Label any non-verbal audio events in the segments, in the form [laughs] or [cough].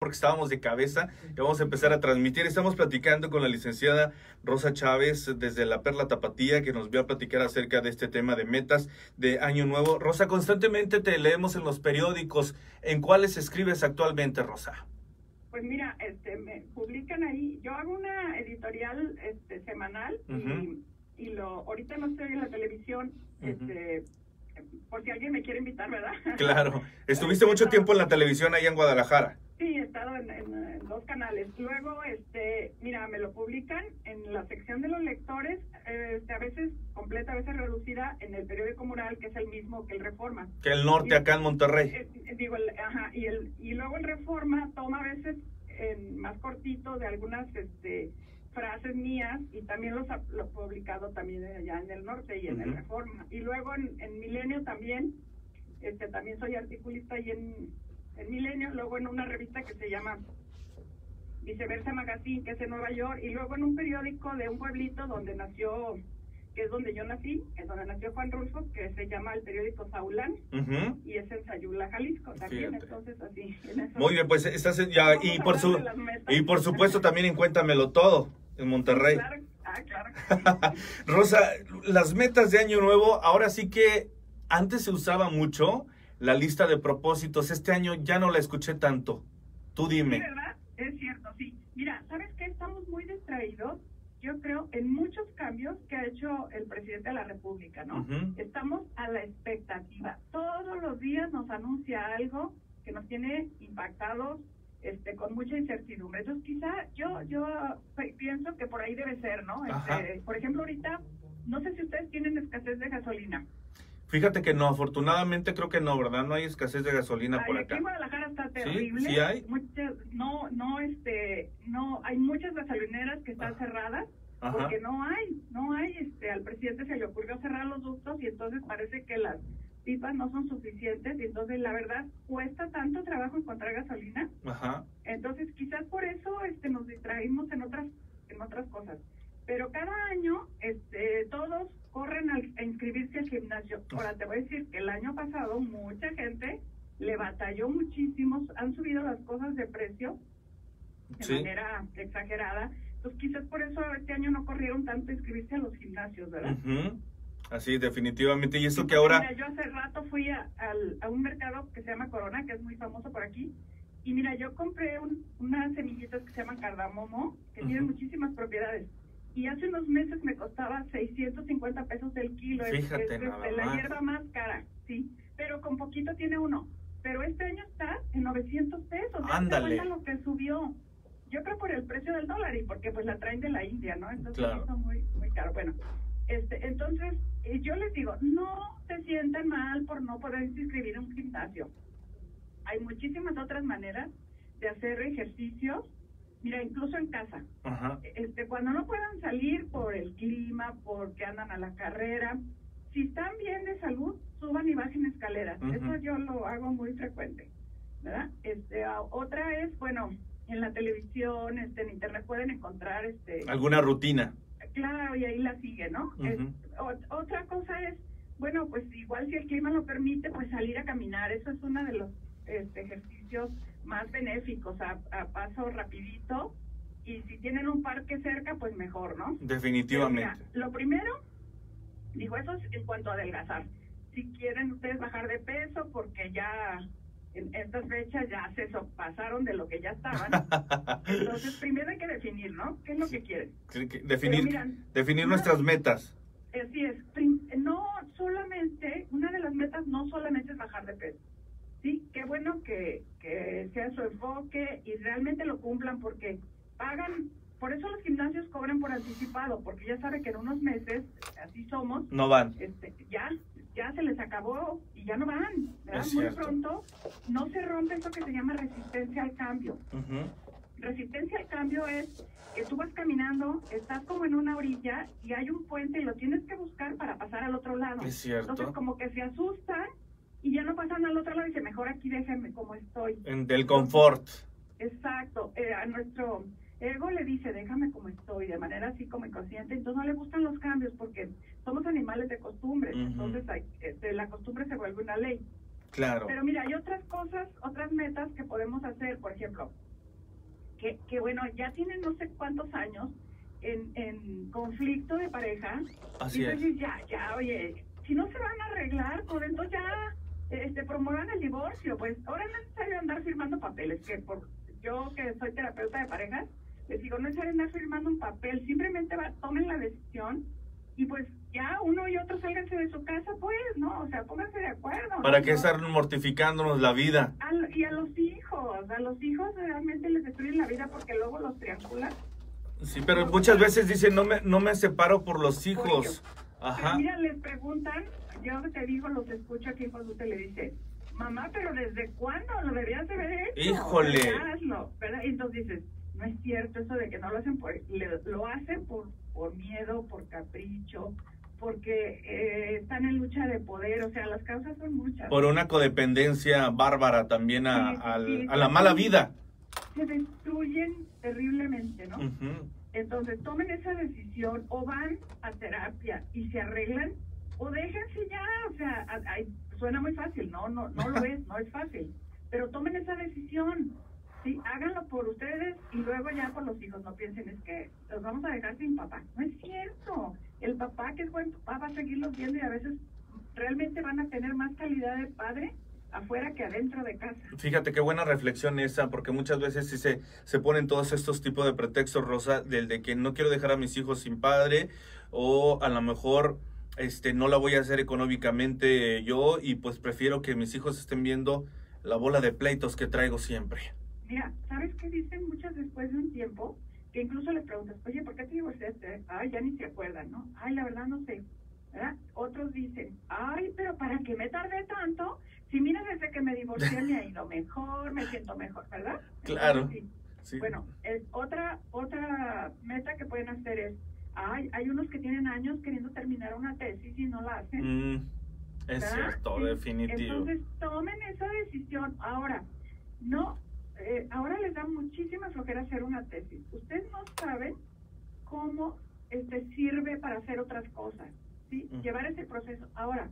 porque estábamos de cabeza y vamos a empezar a transmitir. Estamos platicando con la licenciada Rosa Chávez desde la Perla Tapatía que nos vio a platicar acerca de este tema de metas de Año Nuevo. Rosa, constantemente te leemos en los periódicos. ¿En cuáles escribes actualmente, Rosa? Pues mira, este, me publican ahí. Yo hago una editorial este, semanal y, y, lo ahorita no estoy en la televisión. este, por si alguien me quiere invitar, ¿verdad? [laughs] Claro. Estuviste mucho tiempo en la televisión ahí en Guadalajara. Sí, he estado en, dos canales. Luego, este, mira, me lo publican en la sección de los lectores, este, a veces completa, a veces reducida, en el periódico Mural, que es el mismo que el Reforma. Que el norte acá en Monterrey. Eh, digo, ajá, y, el, y luego el Reforma toma a veces en más cortito de algunas este, frases mías y también los lo publicado también allá en el norte y en el Reforma. Y luego en, en Milenio también, este, también soy articulista y en en Milenio, luego en una revista que se llama Viceversa Magazine, que es en Nueva York, y luego en un periódico de un pueblito donde nació, que es donde yo nací, es donde nació Juan Rulfo, que se llama el periódico Saulán, y es en Sayula, Jalisco, también, entonces así. Muy bien, pues estás ya, y por, su, y por supuesto también en Cuéntamelo Todo, en Monterrey. Claro, ah, claro. [laughs] Rosa, las metas de Año Nuevo, ahora sí que antes se usaba mucho la lista de propósitos. Este año ya no la escuché tanto. Tú dime. Sí, ¿verdad? Es cierto, sí. Mira, ¿sabes qué? Estamos muy distraídos, yo creo, en muchos cambios que ha hecho el presidente de la República, ¿no? Estamos a la expectativa. Todos los días nos anuncia algo que nos tiene impactados este, con mucha incertidumbre. Entonces, quizá yo, yo pienso que por ahí debe ser, ¿no? Este, por ejemplo, ahorita, no sé si ustedes tienen escasez de gasolina. Fíjate que no, afortunadamente creo que no, ¿verdad? No hay escasez de gasolina por acá. Aquí en Guadalajara está terrible. ¿Sí? ¿Sí hay? no, no, este, no, hay muchas gasolineras que están cerradas porque no hay, no hay, este, al presidente se le ocurrió cerrar los ductos y entonces parece que las pipas no son suficientes y entonces la verdad cuesta tanto trabajo encontrar gasolina. Ajá. Entonces quizás por eso, este, nos distraímos en otras, en otras cosas. Pero cada año, este, todos corren a inscribirse al gimnasio. Ahora te voy a decir que el año pasado mucha gente le batalló muchísimo, han subido las cosas de precio de manera exagerada. Entonces quizás por eso este año no corrieron tanto a inscribirse a los gimnasios, ¿verdad? Así, definitivamente. Y eso que ahora... Mira, yo hace rato fui a, un mercado que se llama Corona, que es muy famoso por aquí. Y mira, yo compré unas semillitas que se llaman cardamomo, que tienen muchísimas propiedades y hace unos meses me costaba 650 pesos el kilo. Fíjate, es, la hierba más cara, sí, pero con poquito tiene uno. Pero este año está en 900 pesos. Ándale. lo que subió. Yo creo por el precio del dólar y porque pues la traen de la India, ¿no? Entonces claro. muy, muy caro. Bueno, este, entonces eh, yo les digo, no se sientan mal por no poder inscribir en un gimnasio. Hay muchísimas otras maneras de hacer ejercicios Mira, incluso en casa. Este, cuando no puedan salir por el clima, porque andan a la carrera, si están bien de salud, suban y bajen escaleras. Eso yo lo hago muy frecuente, ¿verdad? Este, otra es, bueno, en la televisión, este, en internet pueden encontrar, este, alguna rutina. Claro, y ahí la sigue, ¿no? otra cosa es, bueno, pues igual si el clima lo permite, pues salir a caminar. Eso es uno de los este, ejercicios más benéficos, a, paso rapidito. Y si tienen un parque cerca, pues mejor, ¿no? Definitivamente. lo primero, dijo, eso es en cuanto a adelgazar. Si quieren ustedes bajar de peso, porque ya en estas fechas ya se pasaron de lo que ya estaban. [laughs] Entonces, primero hay que definir, ¿no? ¿Qué es lo que quieren? Definir, definir nuestras metas. Así es. No solamente, una de las metas no solamente es bajar de peso sí, qué bueno que, que sea su enfoque y realmente lo cumplan porque pagan, por eso los gimnasios cobran por anticipado, porque ya sabe que en unos meses, así somos, no van. Este, ya, ya se les acabó y ya no van, Muy pronto no se rompe eso que se llama resistencia al cambio. Resistencia al cambio es que tú vas caminando, estás como en una orilla y hay un puente y lo tienes que buscar para pasar al otro lado. Es cierto. Entonces como que se asustan y ya no pasan al otro lado y dice, mejor aquí déjenme como estoy. En, del confort. Exacto, eh, a nuestro ego le dice, déjame como estoy, de manera así como inconsciente, entonces no le gustan los cambios porque somos animales de costumbre, entonces este, la costumbre se vuelve una ley. Claro. Pero mira, hay otras cosas, otras metas que podemos hacer, por ejemplo, que, que bueno, ya tienen no sé cuántos años en, en conflicto de pareja. Así y entonces ya, ya, oye, si no se van a arreglar, pues entonces ya este, promuevan el divorcio. Pues ahora no es necesario andar firmando papeles, que por yo que soy terapeuta de parejas, les digo, no es necesario andar firmando un papel, simplemente va, tomen la decisión y pues ya uno y otro sálganse de su casa, pues, ¿no? O sea, pónganse de acuerdo. ¿Para qué estar mortificándonos la vida? y a los hijos, a los hijos realmente les destruyen la vida porque luego los triangulan. Sí, pero muchas veces dicen, no me, no me separo por los hijos. Ajá. mira, les preguntan, yo te digo, los escucho aquí cuando usted le dice, mamá, pero ¿desde cuándo lo deberías de haber hecho? Híjole. ¿verdad? Y entonces dices, no es cierto eso de que no lo hacen por, lo hacen por, por miedo, por capricho, porque eh, están en lucha de poder, o sea, las causas son muchas. Por una codependencia bárbara también a, a la mala vida. Se destruyen terriblemente, ¿no? Entonces tomen esa decisión o van a terapia y se arreglan o déjense ya, o sea, suena muy fácil, no, no, no lo [laughs] es, no es fácil, pero tomen esa decisión, sí, háganlo por ustedes y luego ya por los hijos, no piensen, es que los vamos a dejar sin papá, no es cierto, el papá que es buen papá va a seguirlos viendo y a veces realmente van a tener más calidad de padre afuera que adentro de casa. Fíjate qué buena reflexión esa, porque muchas veces sí se, se ponen todos estos tipos de pretextos, Rosa, del de que no quiero dejar a mis hijos sin padre, o a lo mejor este no la voy a hacer económicamente yo, y pues prefiero que mis hijos estén viendo la bola de pleitos que traigo siempre. Mira, ¿sabes qué dicen muchas después de un tiempo? Que incluso le preguntas, oye, ¿por qué te divorciaste? Ay, ya ni se acuerdan, ¿no? Ay, la verdad no sé. ¿verdad? Otros dicen, ay, pero ¿para qué me tardé tanto? Si mira, desde que me divorcié me ha ido mejor, me siento mejor, ¿verdad? Claro. Bueno, es otra, otra meta que pueden hacer es, ay, hay unos que tienen años queriendo terminar una tesis y no la hacen. Mm, es cierto, definitivo. Entonces, tomen esa decisión. Ahora, no, eh, ahora les da muchísima flojera hacer una tesis. Ustedes no saben cómo este sirve para hacer otras cosas, ¿sí? Llevar ese proceso. Ahora,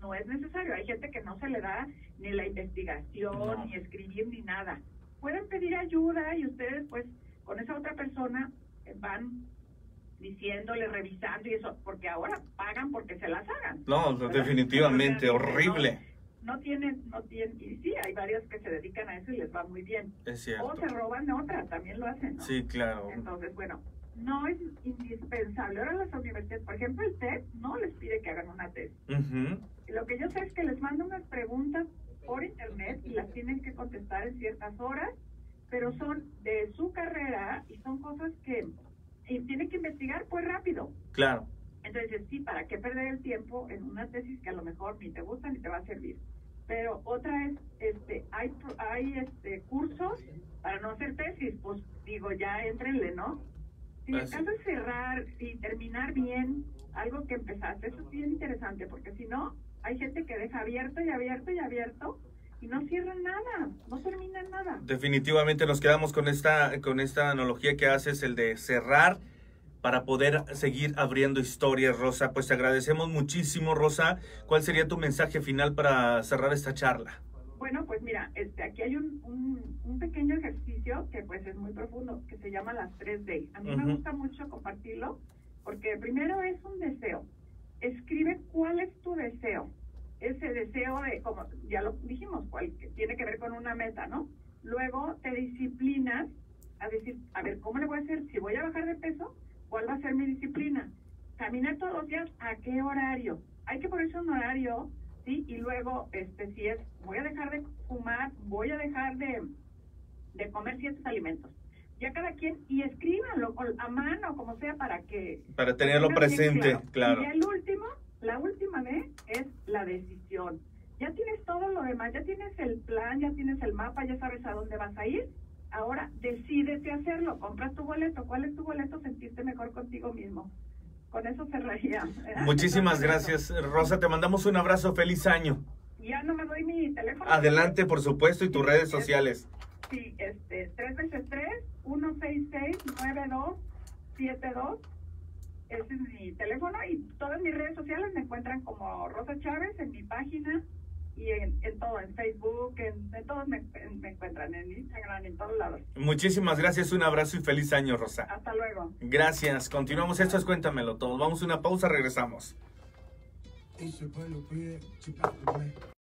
no es necesario. Hay gente que no se le da ni la investigación, ni escribir, ni nada. Pueden pedir ayuda y ustedes, pues, con esa otra persona eh, van diciéndole, revisando y eso, porque ahora pagan porque se las hagan. No, definitivamente, horrible. No, tienen, no tienen, y sí, hay varias que se dedican a eso y les va muy bien. Es cierto. O se roban otra, también lo hacen, ¿no? Sí, claro. Entonces, bueno, no es indispensable. Ahora las universidades, por ejemplo, el TED no les pide que hagan una tesis. Lo que yo sé es que les mando unas preguntas por internet y las tienen que contestar en ciertas horas, pero son de su carrera y son cosas que y tienen que investigar pues rápido. Claro. Entonces, sí, ¿para qué perder el tiempo en una tesis que a lo mejor ni te gusta ni te va a servir? Pero otra es, este, hay, hay este, cursos para no hacer tesis, pues digo, ya entrenle, ¿no? Si me encanta cerrar y terminar bien algo que empezaste, eso es bien interesante, porque si no, hay gente que deja abierto y abierto y abierto y no cierran nada, no terminan nada. Definitivamente nos quedamos con esta, con esta analogía que haces, el de cerrar para poder seguir abriendo historias, Rosa. Pues te agradecemos muchísimo, Rosa. ¿Cuál sería tu mensaje final para cerrar esta charla? Bueno, pues mira, este, aquí hay un, un, pequeño ejercicio que pues es muy profundo, que se llama las 3D. A mí me gusta mucho compartirlo porque primero es un deseo. Escribe cuál es tu deseo. Ese deseo de, como ya lo dijimos, cuál, que tiene que ver con una meta, ¿no? Luego te disciplinas a decir, a ver, ¿cómo le voy a hacer? Si voy a bajar de peso, ¿cuál va a ser mi disciplina? Caminar todos los días, ¿a qué horario? Hay que ponerse un horario y luego, este, si es, voy a dejar de fumar, voy a dejar de, de comer ciertos alimentos. Ya cada quien, y escríbanlo a mano, como sea, para que... Para tenerlo presente, claro. Y el último, la última vez es la decisión. Ya tienes todo lo demás, ya tienes el plan, ya tienes el mapa, ya sabes a dónde vas a ir. Ahora decídete hacerlo, compras tu boleto. ¿Cuál es tu boleto? Sentirte mejor contigo mismo con eso cerraría. Muchísimas gracias, Rosa. Te mandamos un abrazo. Feliz año. Ya no me doy mi teléfono. Adelante, por supuesto, y tus redes sociales. Sí, este, 3 veces 3, 166 9272. Ese es mi teléfono y todas mis redes sociales me encuentran como Rosa Chávez en mi página y en, todo, en Facebook, en, todos me, encuentran, en Instagram, en todos lados. Muchísimas gracias, un abrazo y feliz año, Rosa. Hasta luego. Gracias, continuamos, esto es Cuéntamelo Todo. Vamos a una pausa, regresamos.